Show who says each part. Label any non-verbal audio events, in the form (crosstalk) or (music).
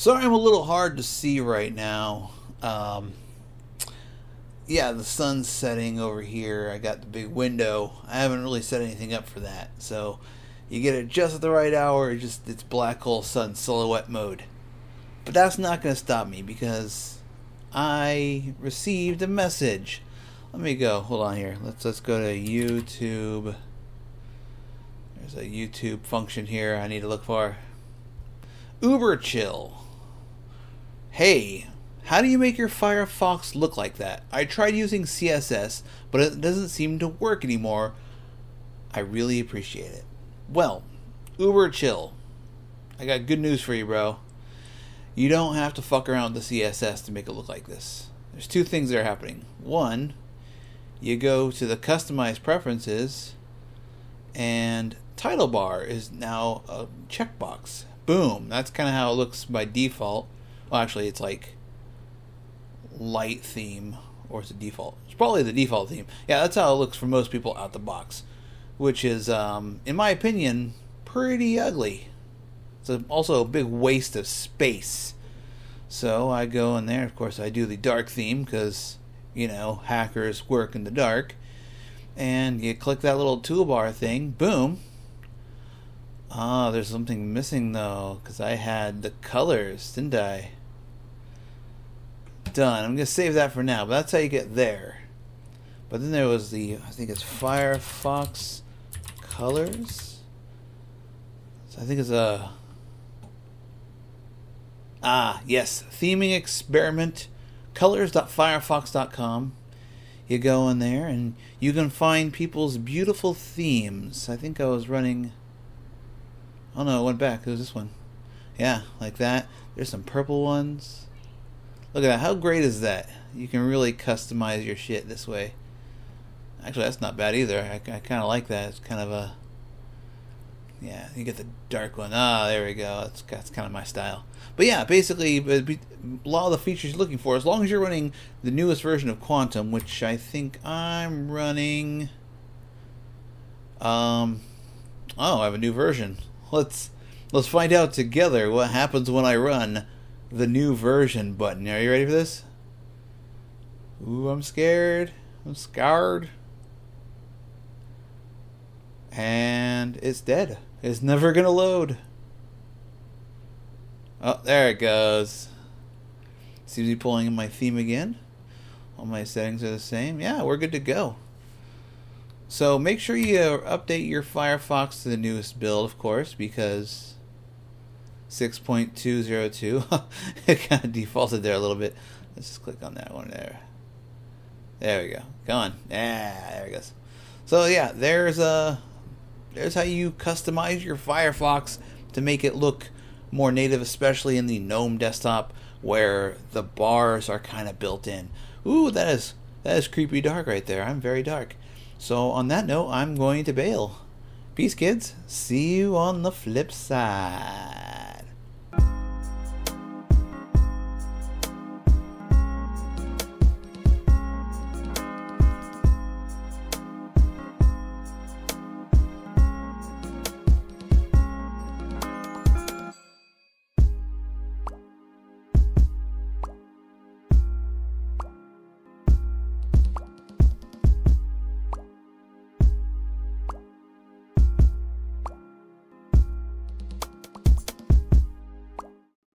Speaker 1: Sorry, I'm a little hard to see right now. Um, yeah, the sun's setting over here. I got the big window. I haven't really set anything up for that, so you get it just at the right hour. It just it's black hole sun silhouette mode. But that's not going to stop me because I received a message. Let me go. Hold on here. Let's let's go to YouTube. There's a YouTube function here I need to look for. Uber chill. Hey, how do you make your Firefox look like that? I tried using CSS, but it doesn't seem to work anymore. I really appreciate it. Well, Uber chill. I got good news for you, bro. You don't have to fuck around with the CSS to make it look like this. There's two things that are happening. One, you go to the customize preferences, and title bar is now a checkbox. Boom. That's kind of how it looks by default. Well, actually, it's like light theme, or it's a default. It's probably the default theme. Yeah, that's how it looks for most people out the box, which is, um, in my opinion, pretty ugly. It's a, also a big waste of space. So I go in there. Of course, I do the dark theme because you know hackers work in the dark. And you click that little toolbar thing. Boom. Ah, there's something missing though, because I had the colors, didn't I? Done. I'm gonna save that for now, but that's how you get there. But then there was the, I think it's Firefox colors. So I think it's a Ah, yes, theming experiment, colors.firefox.com. You go in there and you can find people's beautiful themes. I think I was running. Oh no, it went back. It was this one. Yeah, like that. There's some purple ones. Look at that. How great is that? You can really customize your shit this way. Actually, that's not bad either. I, I kind of like that. It's kind of a yeah, you get the dark one. Ah, there we go. That's, that's kind of my style. But yeah, basically, a lot of the features you're looking for, as long as you're running the newest version of Quantum, which I think I'm running. Um, oh, I have a new version. Let's let's find out together what happens when I run the new version button. Are you ready for this? Ooh, I'm scared. I'm scared. And it's dead. It's never gonna load. Oh, there it goes. Seems to be pulling in my theme again. All my settings are the same. Yeah, we're good to go. So make sure you uh, update your Firefox to the newest build, of course, because 6.202 (laughs) it kind of defaulted there a little bit. Let's just click on that one there. There we go. Go on. Yeah, there it goes. So yeah, there's a there's how you customize your Firefox to make it look more native, especially in the GNOME desktop where the bars are kind of built in. Ooh, that is that is creepy dark right there. I'm very dark. So on that note, I'm going to bail. Peace, kids. See you on the flip side.